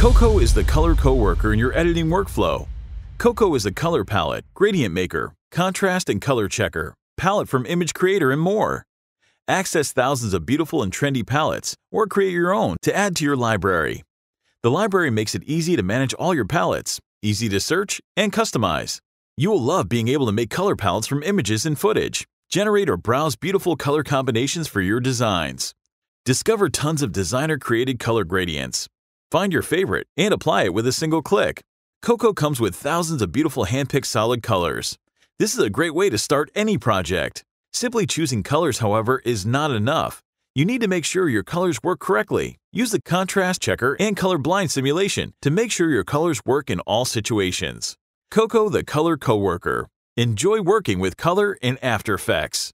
Coco is the color coworker in your editing workflow. Coco is a color palette, gradient maker, contrast and color checker, palette from image creator, and more. Access thousands of beautiful and trendy palettes, or create your own to add to your library. The library makes it easy to manage all your palettes, easy to search, and customize. You will love being able to make color palettes from images and footage, generate or browse beautiful color combinations for your designs. Discover tons of designer-created color gradients. Find your favorite and apply it with a single click. Coco comes with thousands of beautiful hand-picked solid colors. This is a great way to start any project. Simply choosing colors, however, is not enough. You need to make sure your colors work correctly. Use the contrast checker and color blind simulation to make sure your colors work in all situations. Coco the Color Coworker. Enjoy working with color in After Effects.